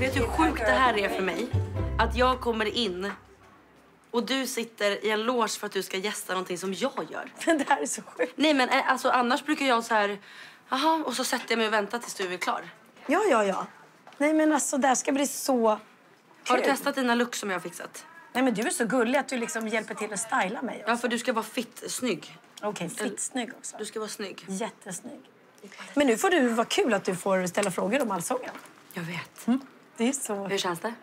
Vet du hur sjukt det här är för mig? Att jag kommer in och du sitter i en loge för att du ska gästa någonting som jag gör. Men det här är så sjukt. Nej men eh, alltså annars brukar jag så här, jaha, och så sätter jag mig och väntar tills du är klar. Ja, ja, ja. Nej, men alltså det här ska bli så Har du kul. testat dina looks som jag har fixat? Nej, men du är så gullig att du liksom hjälper till att styla mig. Ja, för du ska vara fitt snygg. Okej, fittsnygg också. Du ska vara snygg. Jättesnygg. Men nu får du, vad kul att du får ställa frågor om Allsången. Jag vet. Det är så... Hur känns det?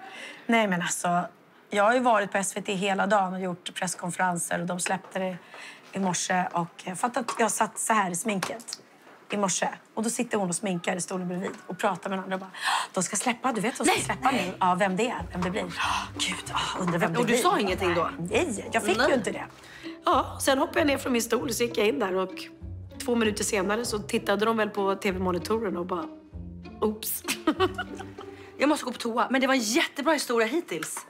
Nej, men alltså, jag har ju varit på SVT hela dagen och gjort presskonferenser och de släppte det i morse. Och att jag satt så här i sminket i morse och då sitter hon och sminkar i stolen bredvid och pratar med andra och bara de ska släppa, du vet de ska släppa nu. Ja, vem det är, vem det blir. Gud, ah, undrar vem det Och du blir. sa ingenting då? Nej, jag fick Nej. ju inte det. Ja, sen hoppade jag ner från min stol och så gick jag in där och två minuter senare så tittade de väl på tv-monitoren och bara oops. Jag måste gå på toa. Men det var en jättebra historia hittills.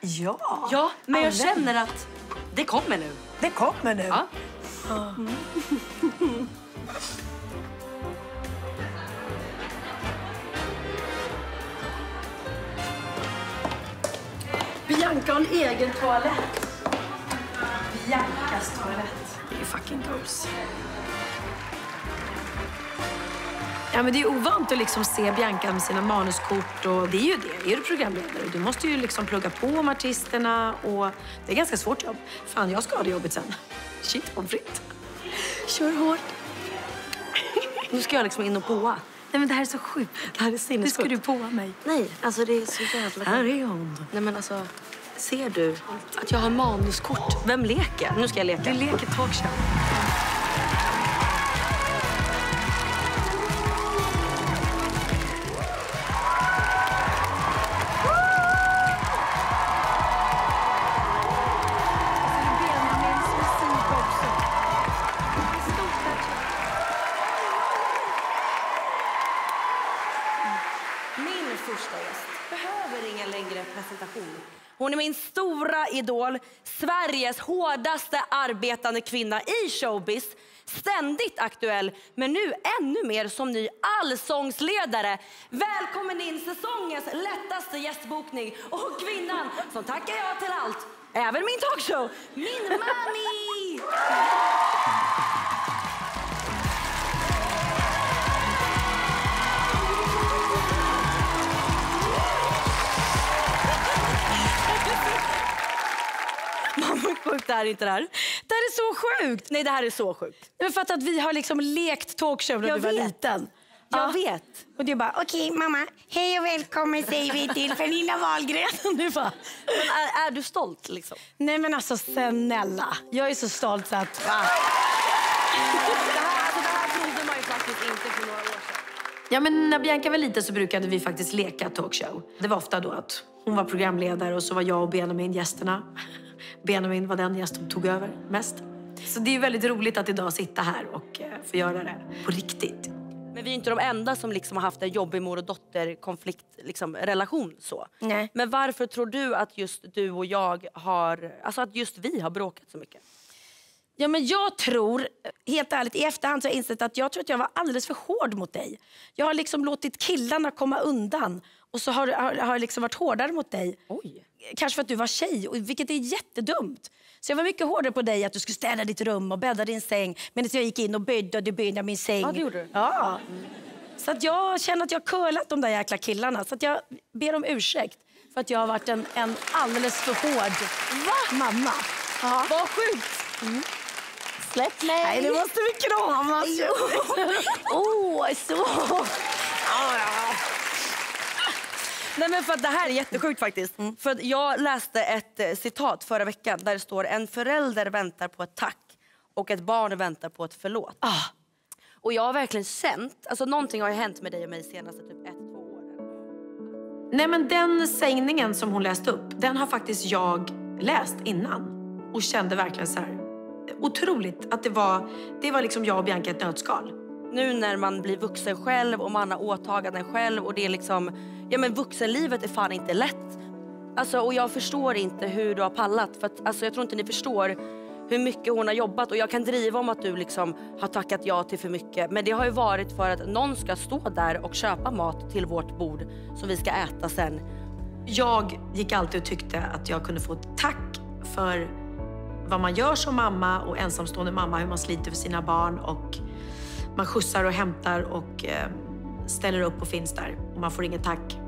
ja, Ja, men jag Använd. känner att det kommer nu. det kommer nu. Ja. Bianca har en egen toalett. Biancas toalett. Det är fucking goals. Ja, men det är ovant att liksom se Bianca med sina manuskort. Och det är ju det. Är du programledare, du måste ju liksom plugga på om artisterna. Och det är ganska svårt jobb. Fan, jag ska ha det jobbet sen. Shit, pommes frites. Kör hårt. Nu ska jag liksom in och påa. Nej, men det här är så sjukt. Det här är Nu ska sinnessjukt. du påa mig. Nej, alltså det är så jävla Här är hon. Nej men alltså, ser du att jag har manuskort? Vem leker? Nu ska jag leka. Du leker talkshow. Första gäst behöver ingen längre presentation. Hon är min stora idol, Sveriges hårdaste arbetande kvinna i showbiz. Ständigt aktuell, men nu ännu mer som ny allsångsledare. Välkommen in säsongens lättaste gästbokning och kvinnan som tackar ja till allt. Även min talkshow, min mami! Mamma, hur sjukt är inte det här? Det här är så sjukt! Nej, det här är så sjukt. Men för att vi har liksom lekt talkshow när Jag du var vet. liten. Jag Ja. vet. Och du bara, okej mamma, hej och välkommen säger vi till Pernilla Wahlgren. Du bara, Men är, är du stolt liksom? nej men alltså snälla. Jag är så stolt så att, va? Det här, alltså, det här trodde man ju faktiskt inte för några år sedan. Ja men när Bianca var liten så brukade vi faktiskt leka talkshow. Det var ofta då att hon var programledare och så var jag och Benjamin gästerna. Benjamin var den gäst som tog över mest. Så det är väldigt roligt att idag sitta här och eh, få göra det på riktigt. Men vi är inte de enda som liksom har haft en jobbig mor och dotterkonflikt liksom, relation så. Nej. Men varför tror du att just du och jag har, alltså att just vi har bråkat så mycket? Ja, men jag tror, helt ärligt, i efterhand så har jag insett att jag tror att jag var alldeles för hård mot dig. Jag har liksom låtit killarna komma undan och så har, har, har jag liksom varit hårdare mot dig. Oj. Kanske för att du var tjej, vilket är jättedumt. Så jag var mycket hårdare på dig att du skulle städa ditt rum och bädda din säng medan jag gick in och böjde och du böjde min säng. Ja, det gjorde du. Ja. Så att jag känner att jag har curlat de där jäkla killarna. Så att jag ber om ursäkt för att jag har varit en, en alldeles för hård mamma. Ja. Vad sjukt! Släpp mig! Nej, nu måste vi kramas. Åh, oh, så. Nej men för att det här är jättesjukt faktiskt. För att jag läste ett eh, citat förra veckan där det står en förälder väntar på ett tack och ett barn väntar på ett förlåt. Ah. Och jag har verkligen känt, alltså någonting har ju hänt med dig och mig senaste typ ett, två åren. Nej men den sägningen som hon läste upp, den har faktiskt jag läst innan. Och kände verkligen så här, otroligt att det var, det var liksom jag och Bianca ett nötskal. Nu när man blir vuxen själv och man har åtaganden själv och det är liksom, ja men vuxenlivet är fan inte lätt. Alltså och jag förstår inte hur du har pallat för att alltså jag tror inte ni förstår hur mycket hon har jobbat och jag kan driva om att du liksom har tackat ja till för mycket. Men det har ju varit för att någon ska stå där och köpa mat till vårt bord som vi ska äta sen. Jag gick alltid och tyckte att jag kunde få tack för vad man gör som mamma och ensamstående mamma, hur man sliter för sina barn och man skjutsar och hämtar och eh, ställer upp och finns där och man får inget tack.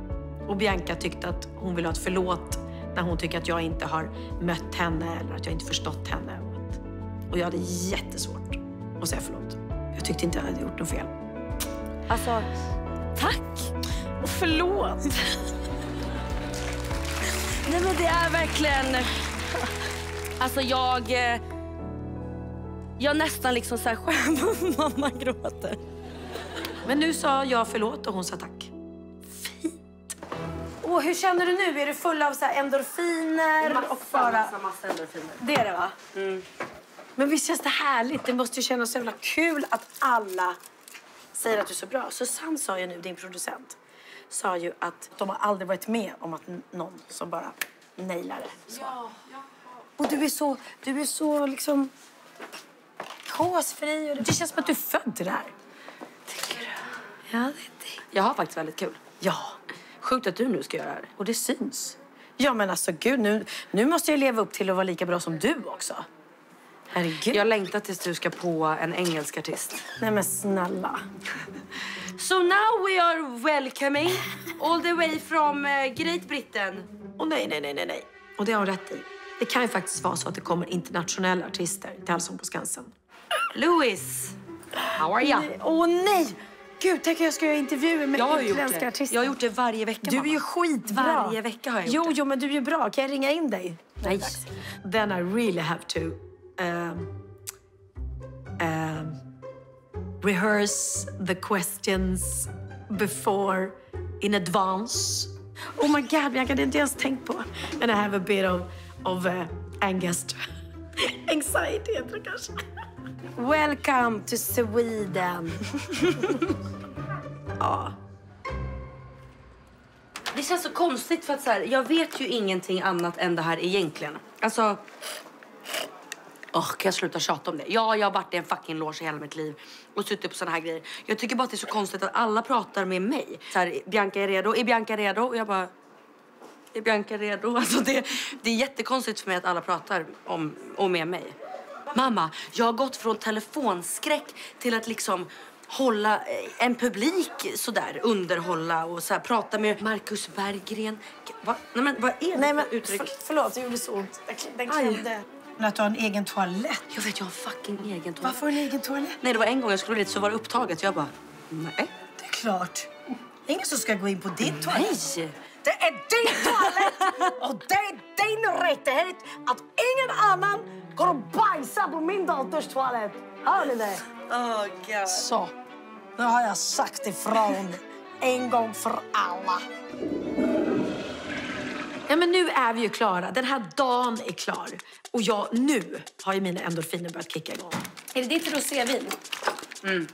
Och Bianca tyckte att hon ville ha ett förlåt när hon tycker att jag inte har mött henne eller att jag inte förstått henne. Och, jag hade jättesvårt att säga förlåt. Jag tyckte inte jag hade gjort något fel. Alltså, tack och förlåt. Nej men det är verkligen... Alltså jag... eh, Jag nästan liksom så här själv mamma gråter. Men nu sa jag förlåt och hon sa tack. Åh, hur känner du nu? Är du full av så här endorfiner? och bara... massa endorfiner. Det är det, va? Men visst känns det härligt? Det måste ju kännas så jävla kul att alla säger att du är så bra. Susanne sa ju nu, din producent, sa ju att de har aldrig varit med om att någon som bara nailar det. Så. Och du är så, du är så liksom kåsfri. Och det känns som att du är född till det här. Tycker du? Ja, det är det. Jag har faktiskt väldigt kul. Ja, Sjukt att du nu ska göra det här. och det syns. Ja, men alltså gud, nu, nu måste jag leva upp till att vara lika bra som du också. Herregud. Jag längtar tills du ska på en engelsk artist. Nej men snälla. So now we are welcoming all the way from uh, Great Britain. Och nej, nej, nej, nej, nej. Och det har hon rätt i. Det kan ju faktiskt vara så att det kommer internationella artister till Allsång på Skansen. Louis, how are you? Åh nej! Gud, tänk att jag ska göra intervjuer med utländska artister. Jag har gjort det varje vecka, Du är ju skitbra. Varje vecka har jag gjort jo, det. Jo, men du är ju bra. Kan jag ringa in dig? Nej. Then I really have to um, um, rehearse the questions before in advance. Oh my god, Bianca, det har inte ens tänkt på. And I have a bit of, of uh, angst. Anxiety heter det kanske. Welcome to Sweden. Ja. Det känns så konstigt för att så här, jag vet ju ingenting annat än det här egentligen. Alltså... Åh, kan jag sluta tjata om det? Ja, jag har varit i en fucking loge i hela mitt liv och suttit på såna här grejer. Jag tycker bara att det är så konstigt att alla pratar med mig. Så här, Bianca är redo, är Bianca redo? Och jag bara... Är Bianca redo? Alltså det, det är jättekonstigt för mig att alla pratar om och med mig. Mamma, jag har gått från telefonskräck till att liksom hålla eh, en publik sådär, underhålla och så här, prata med Marcus Berggren. Va? Nej men vad är det Nej, för men uttryck? för, förlåt, det gjorde så ont. Den klämde. Men att du har en egen toalett. Jag vet, jag har fucking egen toalett. Varför har du en egen toalett? Nej, det var en gång jag skulle dit så var det upptaget. Jag bara, nej. Det är klart. Det är ingen som ska gå in på din toalett. Nej! Det är din toalett och det är din rättighet att ingen annan går och bajsar på min dotters toalett. Hör ni det? Oh, God. Så, nu har jag sagt ifrån en gång för alla. Ja, men nu är vi ju klara. Den här dagen är klar. Och jag, nu har ju mina endorfiner börjat kicka igång. Är det ditt rosévin? Mm.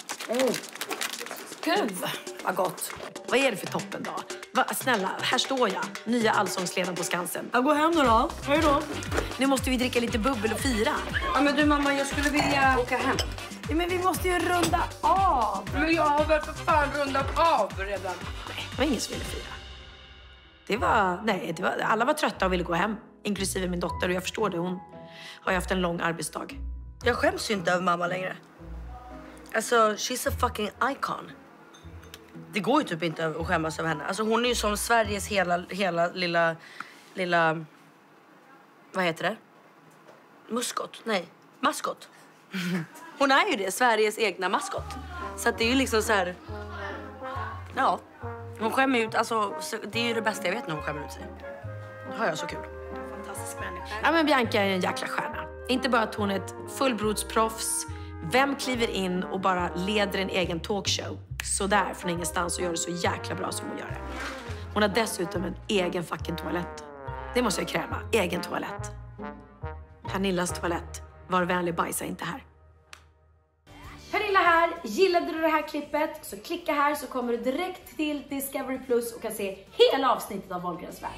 Gud, vad gott. Vad är det för toppen då? Va, snälla, här står jag, nya allsångsledaren på Skansen. Jag går hem nu då. Hej då. Nu måste vi dricka lite bubbel och fira. Ja, men du mamma, jag skulle vilja åka hem. Ja, men vi måste ju runda av. Men jag har väl för fan rundat av redan. Nej, det var ingen som ville fira. Det var, nej, det var, alla var trötta och ville gå hem, inklusive min dotter. Och jag förstår det. Hon har ju haft en lång arbetsdag. Jag skäms ju inte över mamma längre. Alltså, she's a fucking icon. Det går ju typ inte att skämmas över henne. Alltså, hon är ju som Sveriges hela, hela lilla, lilla... Vad heter det? Muskot? Nej, maskot. Hon är ju det, Sveriges egna maskot. Så att det är ju liksom så här... Ja, hon skämmer ut... Alltså, så- det är ju det bästa jag vet när hon skämmer ut sig. Då har jag så kul. Fantastisk människa. Ja, men Bianca är en jäkla stjärna. Inte bara att hon är ett fullblodsproffs. Vem kliver in och bara leder en egen talkshow Sådär, från ingenstans och gör det så jäkla bra som hon gör det. Hon har dessutom en egen fucking toalett. Det måste jag kräva. Egen toalett. Pernillas toalett. Var vänlig, bajsa inte här. Pernilla här. Gillade du det här klippet så klicka här så kommer du direkt till Discovery Plus och kan se hela avsnittet av Wahlgrens värld.